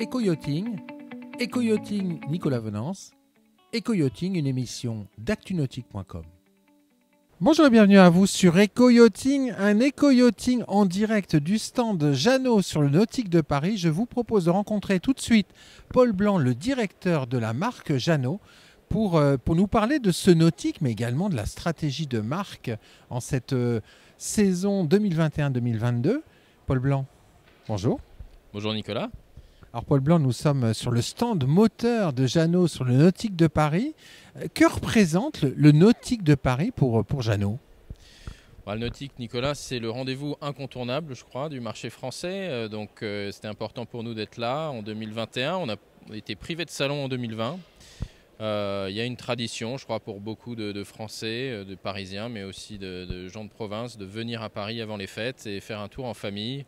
Éco-yachting, Éco-yachting Nicolas Venance, Éco-yachting, une émission d'actunautique.com. Bonjour et bienvenue à vous sur Éco-yachting, un éco-yachting en direct du stand Jeannot sur le Nautique de Paris. Je vous propose de rencontrer tout de suite Paul Blanc, le directeur de la marque Jeannot, pour, euh, pour nous parler de ce nautique, mais également de la stratégie de marque en cette euh, saison 2021-2022. Paul Blanc, bonjour. Bonjour Nicolas. Alors Paul Blanc, nous sommes sur le stand moteur de Jeannot sur le Nautique de Paris. Euh, Que représente le, Nautique de Paris pour, pour Jeannot? Bah, le nautique, Nicolas, c'est le rendez-vous incontournable, je crois, du marché français. Euh, donc euh, c'était important pour nous d'être là en 2021. On a été privé de salon en 2020. Euh, Il y a une tradition, je crois, pour beaucoup de, Français, euh, de Parisiens, mais aussi de gens de province, de venir à Paris avant les fêtes et faire un tour en famille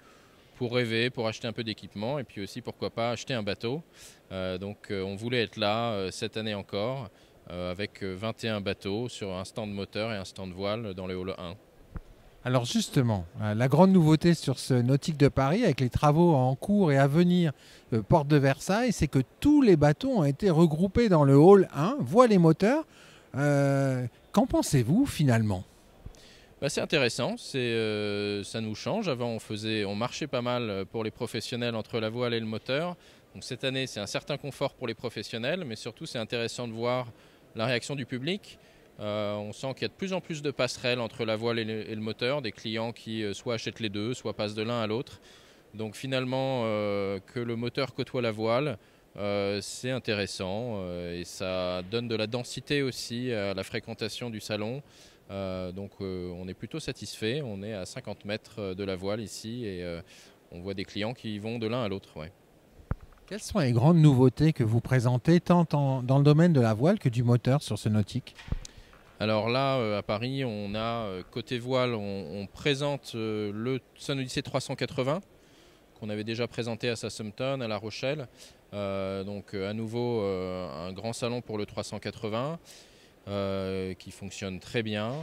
pour rêver, pour acheter un peu d'équipement et puis aussi, pourquoi pas, acheter un bateau. Euh, donc euh, on voulait être là euh, cette année encore avec euh, 21 bateaux sur un stand moteur et un stand voile dans le hall 1. Alors justement, la grande nouveauté sur ce Nautique de Paris, avec les travaux en cours et à venir, porte de Versailles, c'est que tous les bateaux ont été regroupés dans le hall 1, voile et moteurs. Euh, Qu'en pensez-vous finalement? Bah, c'est intéressant, euh, ça nous change. Avant, on, faisait, on marchait pas mal pour les professionnels entre la voile et le moteur. Donc, cette année, c'est un certain confort pour les professionnels, mais surtout, c'est intéressant de voir la réaction du public. Euh, on sent qu'il y a de plus en plus de passerelles entre la voile et le, moteur, des clients qui euh, soit achètent les deux, soit passent de l'un à l'autre. Donc finalement, euh, que le moteur côtoie la voile, euh, c'est intéressant euh, et ça donne de la densité aussi à la fréquentation du salon. Euh, donc euh, on est plutôt satisfait. On est à 50 mètres de la voile ici et euh, on voit des clients qui vont de l'un à l'autre. ouais. Quelles sont les grandes nouveautés que vous présentez tant en- dans le domaine de la voile que du moteur sur ce Nautique? Alors là, euh, à Paris, on a euh, côté voile, on, on présente euh, le Sun Odyssey 380 qu'on avait déjà présenté à Southampton, à La Rochelle. Euh, donc euh, à nouveau euh, un grand salon pour le 380 euh, qui fonctionne très bien.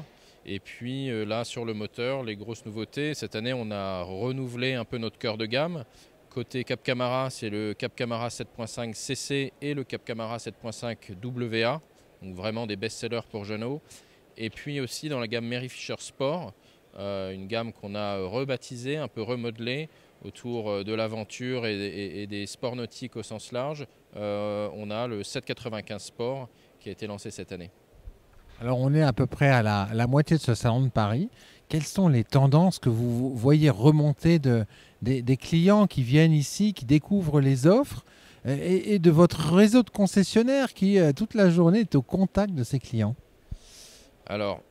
Et puis euh, là sur le moteur, les grosses nouveautés, cette année on a renouvelé un peu notre cœur de gamme. Côté Cap Camara, c'est le Cap Camara 7.5 CC et le Cap Camara 7.5 WA, donc vraiment des best-sellers pour Jeannot. Et puis aussi dans la gamme Mary Fisher Sport, euh, une gamme qu'on a euh, rebaptisée, un peu remodelée autour euh, de l'aventure et, des sports nautiques au sens large. Euh, on a le 795 Sport qui a été lancé cette année. Alors on est à peu près à la, moitié de ce salon de Paris. Quelles sont les tendances que vous voyez remonter de, des, clients qui viennent ici, qui découvrent les offres euh, et, de votre réseau de concessionnaires qui euh, toute la journée est au contact de ces clients? Alors,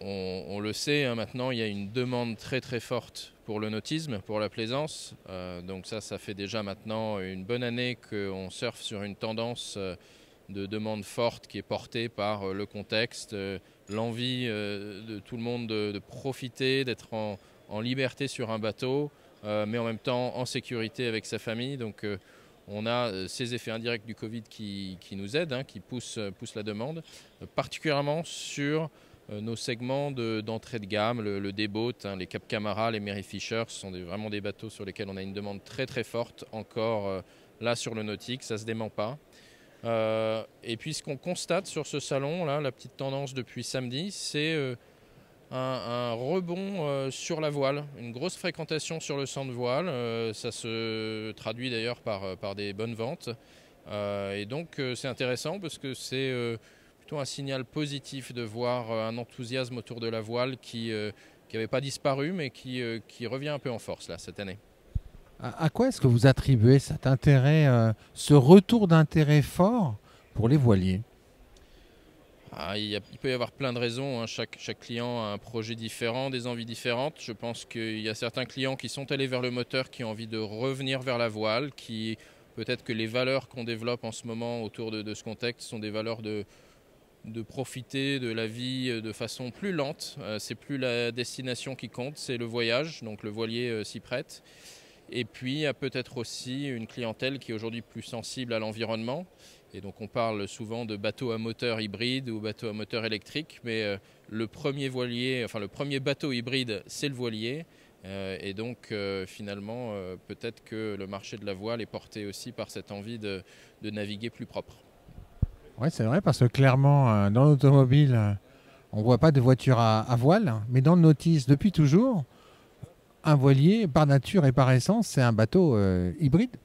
on, le sait, hein, maintenant, il y a une demande très très forte pour le nautisme, pour la plaisance. Euh, donc ça, ça fait déjà maintenant une bonne année qu'on surfe sur une tendance de demande forte qui est portée par euh, le contexte, euh, l'envie euh, de tout le monde de, profiter, d'être en, liberté sur un bateau, mais en même temps en sécurité avec sa famille. Donc on a ces effets indirects du Covid qui, nous aident, hein, qui poussent, la demande, particulièrement sur nos segments de- d'entrée de, gamme, le, le hein, les Cap Camara, les Mary Fisher, ce sont vraiment des bateaux sur lesquels on a une demande très très forte encore là sur le nautique, ça ne se dément pas. Euh, et puis ce qu'on constate sur ce salon, là, la petite tendance depuis samedi, c'est euh, un, rebond euh, sur la voile, une grosse fréquentation sur le centre de voile. Ça se traduit d'ailleurs par, par des bonnes ventes. Et donc c'est intéressant parce que c'est plutôt un signal positif de voir un enthousiasme autour de la voile qui n'avait pas disparu mais qui, qui revient un peu en force là cette année. À, quoi est-ce que vous attribuez cet intérêt, euh, ce retour d'intérêt fort pour les voiliers? Ah, il, peut y avoir plein de raisons. hein. Chaque, client a un projet différent, des envies différentes. Je pense qu'il y a certains clients qui sont allés vers le moteur, qui ont envie de revenir vers la voile, qui peut-être que les valeurs qu'on développe en ce moment autour de, de ce contexte sont des valeurs de, de profiter de la vie euh, de façon plus lente. Euh, c'est plus la destination qui compte, c'est le voyage. Donc le voilier euh, s'y prête. Et puis peut-être aussi une clientèle qui est aujourd'hui plus sensible à l'environnement. Et donc on parle souvent de bateaux à moteur hybride ou bateaux à moteur électrique, mais euh, le premier voilier, enfin le premier bateau hybride, c'est le voilier. et donc finalement, peut-être que le marché de la voile est porté aussi par cette envie de, naviguer plus propre. Oui, c'est vrai, parce que clairement, dans l'automobile, on ne voit pas de voiture à, voile, mais dans le notice, depuis toujours, un voilier, par nature et par essence, c'est un bateau hybride.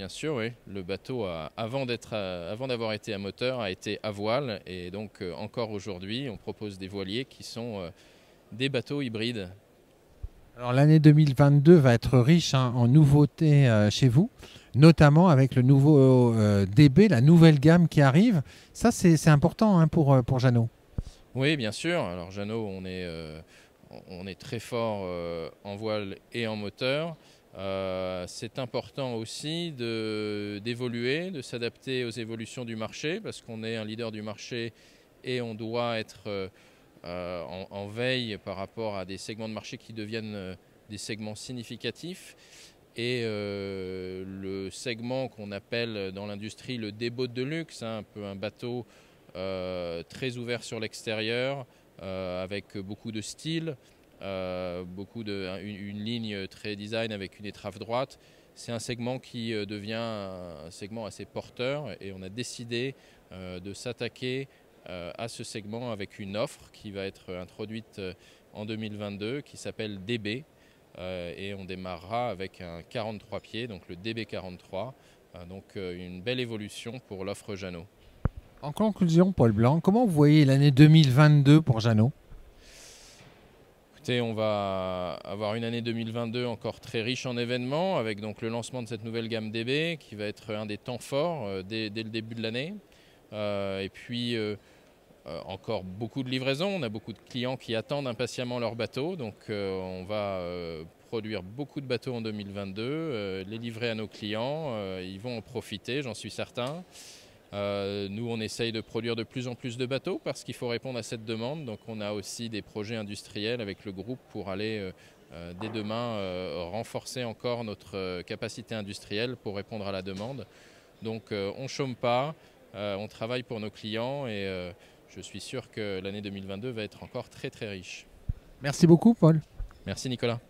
Bien sûr, oui. Le bateau, avant, d'avoir été à moteur, a été à voile. Et donc, euh, encore aujourd'hui, on propose des voiliers qui sont euh, des bateaux hybrides. Alors, l'année 2022 va être riche hein, en nouveautés euh, chez vous, notamment avec le nouveau DB, la nouvelle gamme qui arrive. Ça, c'est important hein, pour, pour Jeannot. Oui, bien sûr. Alors, Jeannot, on est, on est très fort en voile et en moteur. Euh, c'est important aussi d'évoluer, de, s'adapter aux évolutions du marché, parce qu'on est un leader du marché et on doit être euh, euh, en, veille par rapport à des segments de marché qui deviennent des segments significatifs. Et le segment qu'on appelle dans l'industrie le déboat de luxe, hein, un peu un bateau très ouvert sur l'extérieur, avec beaucoup de style, euh, beaucoup de, une, ligne très design avec une étrave droite. C'est un segment qui euh, devient un segment assez porteur et on a décidé euh, de s'attaquer à ce segment avec une offre qui va être introduite en 2022 qui s'appelle DB et on démarrera avec un 43 pieds, donc le DB43, donc une belle évolution pour l'offre Jeannot. En conclusion, Paul Blanc, comment vous voyez l'année 2022 pour Jeannot? On va avoir une année 2022 encore très riche en événements, avec donc le lancement de cette nouvelle gamme DB qui va être un des temps forts euh, dès, le début de l'année. Euh, et puis euh, encore beaucoup de livraisons. On a beaucoup de clients qui attendent impatiemment leur bateau, donc on va produire beaucoup de bateaux en 2022, les livrer à nos clients. ils vont en profiter, j'en suis certain. Euh, nous, on essaye de produire de plus en plus de bateaux parce qu'il faut répondre à cette demande. Donc, on a aussi des projets industriels avec le groupe pour aller euh, euh, dès demain renforcer encore notre capacité industrielle pour répondre à la demande. Donc, on ne chôme pas, on travaille pour nos clients et je suis sûr que l'année 2022 va être encore très très riche. Merci beaucoup, Paul. Merci, Nicolas.